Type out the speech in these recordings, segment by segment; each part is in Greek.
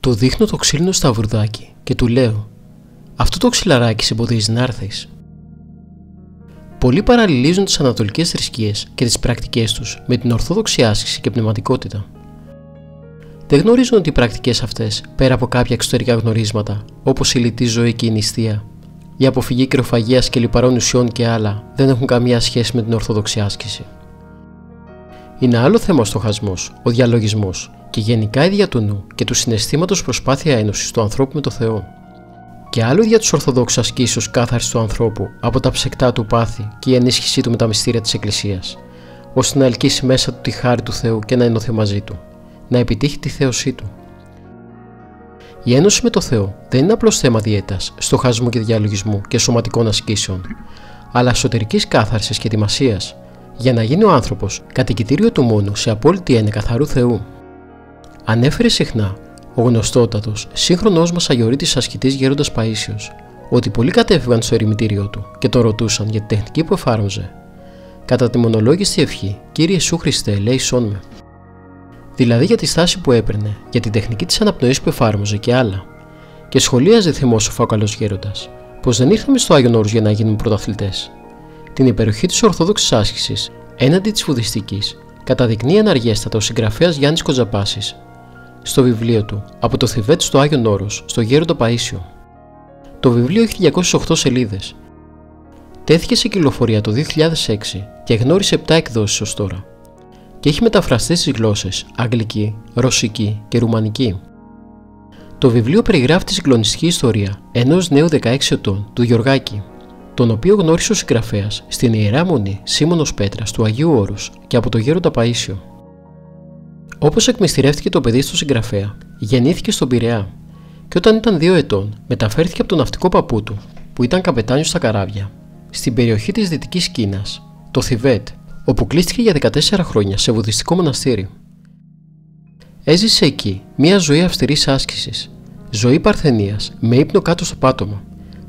Του δείχνω το ξύλινο σταυρουδάκι και του λέω «Αυτό το ξυλαράκι σε εμποδίζει να έρθεις». Πολλοί παραλληλίζουν τις ανατολικές θρησκείες και τις πρακτικές τους με την ορθόδοξη άσκηση και πνευματικότητα. Δεν γνωρίζουν ότι οι πρακτικές αυτές, πέρα από κάποια εξωτερικά γνωρίσματα, όπως η λιτή ζωή και η νηστεία, η αποφυγή κρυοφαγίας και λιπαρών ουσιών και άλλα, δεν έχουν καμία σχέση με την ορθόδοξη άσκηση. Είναι άλλο θέμα ο στοχασμός, ο διαλογισμός και γενικά η δια του νου και του συναισθήματος προσπάθεια ένωσης του ανθρώπου με το Θεό. Και άλλο για του Ορθοδόξου ασκήσεω κάθαρη του ανθρώπου από τα ψεκτά του πάθη και η ενίσχυσή του με τα μυστήρια της Εκκλησίας, ώστε να ελκύσει μέσα του τη χάρη του Θεού και να ενωθεί μαζί του, να επιτύχει τη θέωσή του. Η ένωση με το Θεό δεν είναι απλώς θέμα διέτας, στοχασμού και διαλογισμού και σωματικών ασκήσεων, αλλά εσωτερικής κάθαρσης και ετοιμασίας για να γίνει ο άνθρωπος κατοικητήριο του μόνο σε απόλυτη έννοια καθαρού Θεού. Ανέφερε συχνά ο γνωστότατος σύγχρονός μας αγιορείτης ασκητής Γέροντας Παίσιος ότι πολλοί κατέφυγαν στο ερημητήριό του και τον ρωτούσαν για τη τεχνική που εφάρμοζε. Κατά τη μονολόγιστη ευχή, κύριε Σου Χριστέ, λέει σών με. Δηλαδή για τη στάση που έπαιρνε, για την τεχνική της αναπνοής που εφάρμοζε και άλλα. Και σχολίαζε θυμόσοφα ο καλό Γέροντας, πως δεν ήρθαμε στο Άγιον Όρου για να γίνουμε πρωταθλητές, την υπεροχή της Ορθόδοξης άσκησης έναντι της βουδιστικής καταδεικνύει εναργέστατα ο συγγραφέας Γιάννης Κοζαπάσης στο βιβλίο του Από το Θιβέτ στο Άγιον Όρος, στο Γέροντο Παίσιο. Το βιβλίο έχει 208 σελίδες. Τέθηκε σε κυκλοφορία το 2006 και γνώρισε 7 εκδόσεις ως τώρα και έχει μεταφραστεί στις γλώσσες Αγγλική, Ρωσική και Ρουμανική. Το βιβλίο περιγράφει τη συγκλονιστική ιστορία ενός νέου 16 ετών του Γιωργάκη, τον οποίο γνώρισε ο συγγραφέας στην ιερά μονή Σίμωνος Πέτρας του Αγίου Όρους και από το γέροντα Παίσιο. Όπως εκμυστηρεύτηκε το παιδί στο συγγραφέα, γεννήθηκε στον Πειραιά και όταν ήταν δύο ετών μεταφέρθηκε από τον ναυτικό παππού του, που ήταν καπετάνιος στα καράβια, στην περιοχή της Δυτικής Κίνας, το Θιβέτ, όπου κλείστηκε για 14 χρόνια σε βουδιστικό μοναστήρι. Έζησε εκεί μια ζωή αυστηρής άσκησης, ζωή παρθενίας με ύπνο κάτω στο πάτωμα,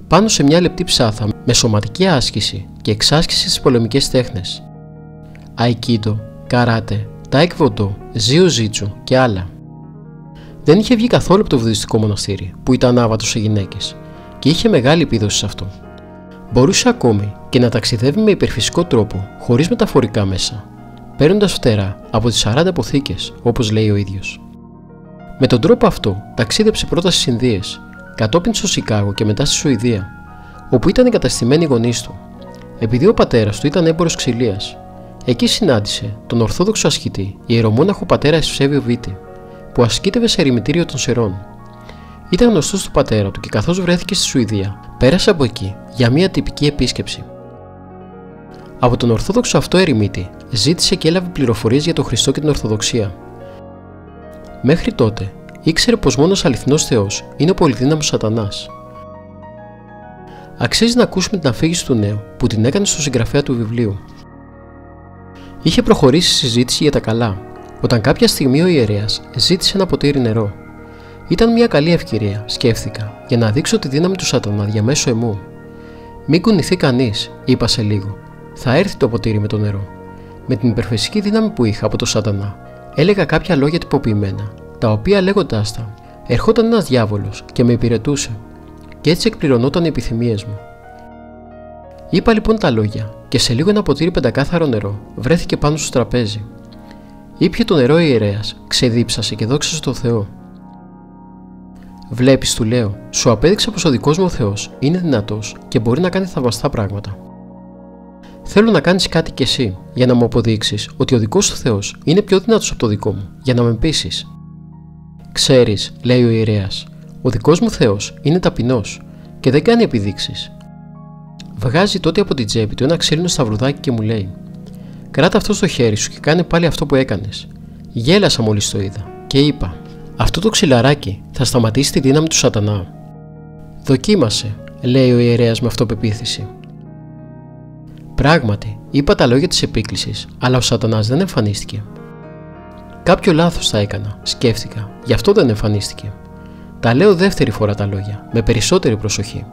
πάνω σε μια λεπτή ψάθα με σωματική άσκηση και εξάσκηση στις πολεμικές τέχνες. Αϊκίδο, καράτε, τάικβοντο, ζίο ζίτσου και άλλα. Δεν είχε βγει καθόλου από το βουδιστικό μοναστήρι, που ήταν άβατο σε γυναίκες, και είχε μεγάλη επίδοση σε αυτό. Μπορούσε ακόμη και να ταξιδεύει με υπερφυσικό τρόπο, χωρίς μεταφορικά μέσα, παίρνοντας φτερά από τις 40 αποθήκες, όπως λέει ο ίδιος. Με τον τρόπο αυτό ταξίδεψε πρώτα στις Ινδίες κατόπιν στο Σικάγο και μετά στη Σουηδία, όπου ήταν εγκαταστημένοι οι γονείς του. Επειδή ο πατέρας του ήταν έμπορο ξυλίας, εκεί συνάντησε τον Ορθόδοξο ασκητή, ιερομόναχο πατέρας Ευσέβιο Βίτη, που ασκήτευε σε ερημητήριο των Σερών. Ήταν γνωστός του πατέρα του και καθώς βρέθηκε στη Σουηδία, πέρασε από εκεί για μια τυπική επίσκεψη. Από τον Ορθόδοξο αυτό ερημίτη ζήτησε και έλαβε πληροφορίες για τον Χριστό και την Ορθοδοξία. Μέχρι τότε ήξερε πως μόνος αληθινός Θεός είναι ο πολυδύναμος σατανάς. Αξίζει να ακούσουμε την αφήγηση του νέου που την έκανε στο συγγραφέα του βιβλίου. Είχε προχωρήσει συζήτηση για τα καλά, όταν κάποια στιγμή ο ιερέας ζήτησε ένα ποτήρι νερό. Ήταν μια καλή ευκαιρία, σκέφτηκα, για να δείξω τη δύναμη του Σατανά διαμέσου εμού. Μην κουνηθεί κανείς, είπα σε λίγο. Θα έρθει το ποτήρι με το νερό. Με την υπερφυσική δύναμη που είχα από το Σατανά, έλεγα κάποια λόγια τυποποιημένα τα οποία λέγοντά τα, ερχόταν ένας διάβολος και με υπηρετούσε, και έτσι εκπληρωνόταν οι επιθυμίες μου. Είπα λοιπόν τα λόγια, και σε λίγο ένα ποτήρι πεντακάθαρο νερό βρέθηκε πάνω στο τραπέζι. Ήπια το νερό ιερέας, ξεδίψασε και δόξασε το Θεό. Βλέπεις, του λέω, σου απέδειξα πως ο δικός μου Θεός είναι δυνατός και μπορεί να κάνει θαυμαστά πράγματα. Θέλω να κάνεις κάτι κι εσύ για να μου αποδείξεις ότι ο δικός σου Θεός είναι πιο δυνατός από το δικό μου, για να με πείσεις. Ξέρεις, λέει ο ιερέας, ο δικός μου Θεός είναι ταπεινός και δεν κάνει επιδείξεις. Βγάζει τότε από την τσέπη του ένα ξύλινο σταυρουδάκι και μου λέει: Κράτα αυτό στο χέρι σου και κάνε πάλι αυτό που έκανες. Γέλασα μόλις το είδα και είπα: Αυτό το ξυλαράκι θα σταματήσει τη δύναμη του Σατανά. Δοκίμασε, λέει ο ιερέας με αυτοπεποίθηση. Πράγματι, είπα τα λόγια της επίκλησης, αλλά ο Σατανάς δεν εμφανίστηκε. Κάποιο λάθος θα έκανα, σκέφτηκα, γι' αυτό δεν εμφανίστηκε. Τα λέω δεύτερη φορά τα λόγια, με περισσότερη προσοχή,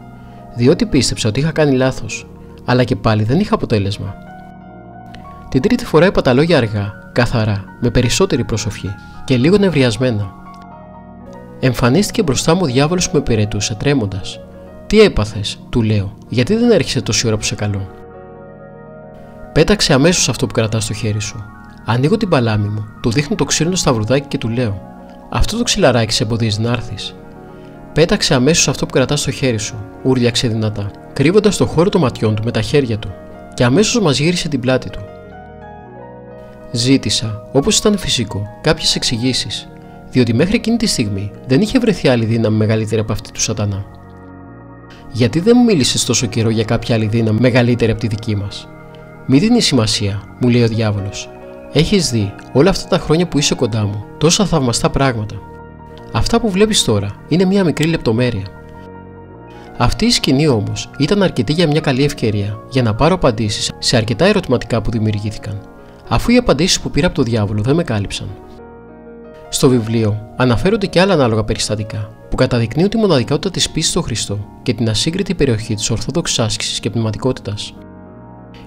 διότι πίστεψα ότι είχα κάνει λάθος, αλλά και πάλι δεν είχα αποτέλεσμα. Την τρίτη φορά είπα τα λόγια αργά, καθαρά, με περισσότερη προσοχή και λίγο νευριασμένα. Εμφανίστηκε μπροστά μου ο διάβολος που με περαιτούσε τρέμοντας. Τι έπαθες, του λέω, γιατί δεν έρχεσαι τόση ώρα που σε καλώ. Πέταξε αμέσως αυτό που κρατάς στο χέρι σου. Ανοίγω την παλάμη μου, του δείχνω το ξύλινο σταυρουδάκι και του λέω: Αυτό το ξυλαράκι σε εμποδίζει να έρθεις. Πέταξε αμέσως αυτό που κρατάς στο χέρι σου, ούρλιαξε δυνατά, κρύβοντας το χώρο των ματιών του με τα χέρια του, και αμέσως μας γύρισε την πλάτη του. Ζήτησα, όπως ήταν φυσικό, κάποιες εξηγήσεις, διότι μέχρι εκείνη τη στιγμή δεν είχε βρεθεί άλλη δύναμη μεγαλύτερη από αυτή του Σατανά. Γιατί δεν μου μίλησες τόσο καιρό για κάποια άλλη δύναμη μεγαλύτερη από τη δική μας; Μη δίνεις σημασία, μου λέει ο διάβολος. Έχεις δει όλα αυτά τα χρόνια που είσαι κοντά μου τόσα θαυμαστά πράγματα. Αυτά που βλέπεις τώρα είναι μια μικρή λεπτομέρεια. Αυτή η σκηνή όμως ήταν αρκετή για μια καλή ευκαιρία για να πάρω απαντήσεις σε αρκετά ερωτηματικά που δημιουργήθηκαν, αφού οι απαντήσεις που πήρα από το διάβολο δεν με κάλυψαν. Στο βιβλίο αναφέρονται και άλλα ανάλογα περιστατικά που καταδεικνύουν τη μοναδικότητα της πίστης στο Χριστό και την ασύγκριτη περιοχή της Ορθόδοξης άσκησης και πνευματικότητας.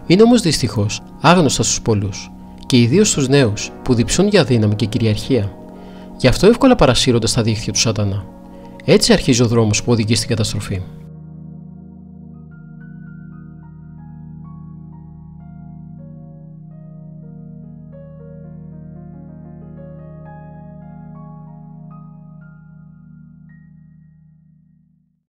Είναι όμως δυστυχώς άγνωστα στους πολλούς και ιδίως στους νέους που διψούν για δύναμη και κυριαρχία. Γι' αυτό εύκολα παρασύρονται στα δίχτυα του Σατανά. Έτσι αρχίζει ο δρόμος που οδηγεί στην καταστροφή.